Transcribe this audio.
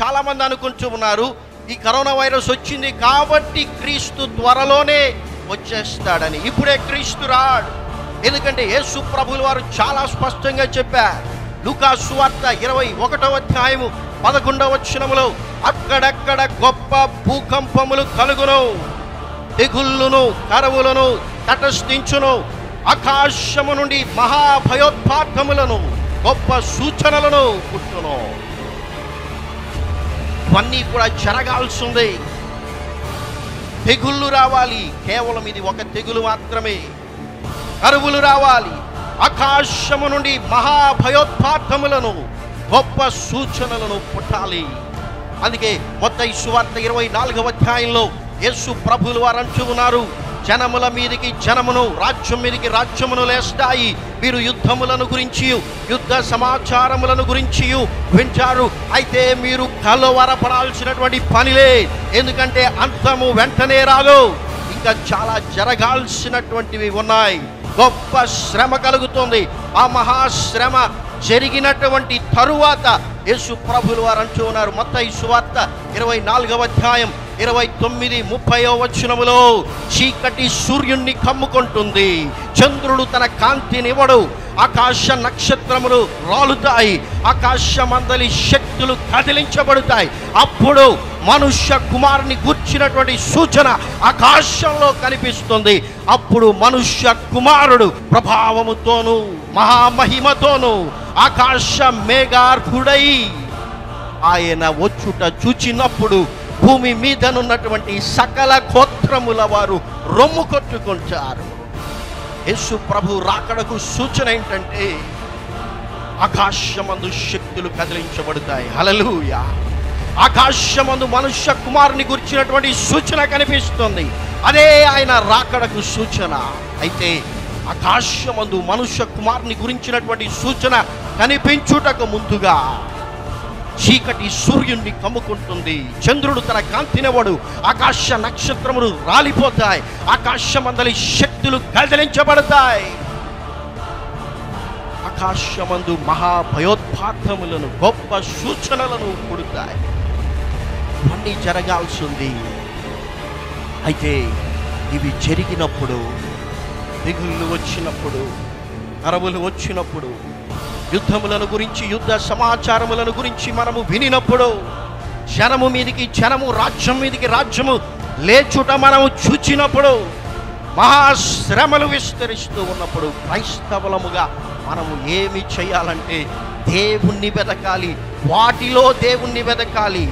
చాలామంది అనుకుంటూ ఉన్నారు ఈ కరోనా వైరస్ వచ్చింది కాబట్టి క్రీస్తు త్వరలోనే వచ్చేస్తాడని. ఇప్పుడే క్రీస్తు రాడు. ఎందుకంటే యేసు ప్రభులు వారు చాలా స్పష్టంగా చెప్పారు. లుకా సువార్త ఇరవై ఒకటవ అధ్యాయము పదకొండవ వచనములో అక్కడక్కడ గొప్ప భూకంపములు కలుగును దిగుళ్ళును కరువులను తటస్థించును ఆకాశము నుండి మహాభయోత్పాతములను గొప్ప సూచనలను పుట్టును. ఇవన్నీ కూడా జరగాల్సింది. తెగుళ్ళు రావాలి. కేవలం ఇది ఒక తెగులు మాత్రమే. కరువులు రావాలి. ఆకాశము నుండి మహాభయోత్పాతములను గొప్ప సూచనలను పుట్టాలి. అందుకే మొత్తం ఈ సువార్త ఇరవై నాలుగవ అధ్యాయంలో యేసు ప్రభులు వారు అంటూ ఉన్నారు. జనముల మీదికి జనమును రాజ్యం మీదికి రాజ్యమును లేస్తాయి. మీరు యుద్ధములను గురించి యుద్ధ సమాచారములను గురించి వింటారు. అయితే మీరు కలవరపడాల్సినటువంటి పనిలే. ఎందుకంటే అంతము వెంటనే రాదు. ఇంకా చాలా జరగాల్సినటువంటివి ఉన్నాయి. గొప్ప శ్రమ కలుగుతుంది. ఆ మహాశ్రమ జరిగినటువంటి తరువాత యేసు ప్రభులు వారు అంటూ ఉన్నారు. మొత్తం ఈ సువార్త ఇరవై నాలుగవ అధ్యాయం ఇరవై తొమ్మిది ముప్పై వచనములో చీకటి సూర్యుణ్ణి కమ్ముకుంటుంది. చంద్రుడు తన కాంతినివ్వడు. ఆకాశ నక్షత్రములు రాలుతాయి. ఆకాశమందలి శక్తులు కదిలించబడతాయి. అప్పుడు మనుష్య కుమారుని గుర్చినటువంటి సూచన ఆకాశంలో కనిపిస్తుంది. అప్పుడు మనుష్య కుమారుడు ప్రభావముతోను మహామహిమతోను ఆకాశ మేఘార్హుడై ఆయన వచ్చుట చూచినప్పుడు భూమి మీదనున్నటువంటి సకల గోత్రముల వారు రొమ్ము కొట్టుకుంటారు. యేసు ప్రభు రాకడకు సూచన ఏంటంటే ఆకాశమందు శక్తులు కదిలించబడతాయి. హలలుయ ఆకాశమందు మనుష్య కుమారుని గురించినటువంటి సూచన కనిపిస్తుంది. అదే ఆయన రాకడకు సూచన. అయితే ఆకాశమందు మనుష్య కుమారుని గురించినటువంటి సూచన కనిపించుటకు ముందుగా చీకటి సూర్యుణ్ణి కమ్ముకుంటుంది. చంద్రుడు తన కాంతినవడు. ఆకాశ నక్షత్రములు రాలిపోతాయి. ఆకాశమందలి శక్తులు కదిలించబడతాయి. ఆకాశమందు మహాభయోత్పాతములను గొప్ప సూచనలను పుడతాయి ఇవన్నీ జరగాల్సింది. అయితే ఇవి జరిగినప్పుడు దిగుళ్ళు వచ్చినప్పుడు అరవులు వచ్చినప్పుడు యుద్ధములను గురించి యుద్ధ సమాచారములను గురించి మనము వినినప్పుడు జనము మీదికి జనము రాజ్యం మీదికి రాజ్యము లేచుట మనము చూచినప్పుడు మహాశ్రమలు విస్తరిస్తూ ఉన్నప్పుడు క్రైస్తవులముగా మనము ఏమి చేయాలంటే దేవుణ్ణి వెతకాలి వాటిలో దేవుణ్ణి వెతకాలి.